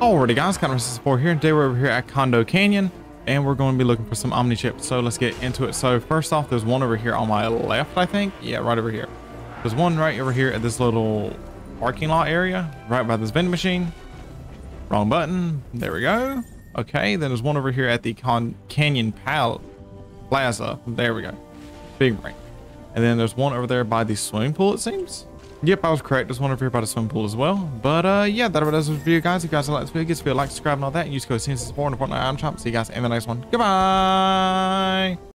Alrighty guys, of support here. Today we're over here at Condo Canyon and we're going to be looking for some Omni chips. So let's get into it. So first off, there's one over here on my left, I think. Yeah, right over here. There's one right over here at this little parking lot area, right by this vending machine. Wrong button. There we go. Okay, then there's one over here at the Con Canyon Pal Plaza. There we go. Big brain. And then there's one over there by the swimming pool, it seems. Yep, I was correct. There's one over here by the swimming pool as well. But uh, yeah, that about does it for you guys. If you guys like this video, give us a like, subscribe, and all that. And use code CNC support Fortnite Item Shop. See you guys in the next one. Goodbye.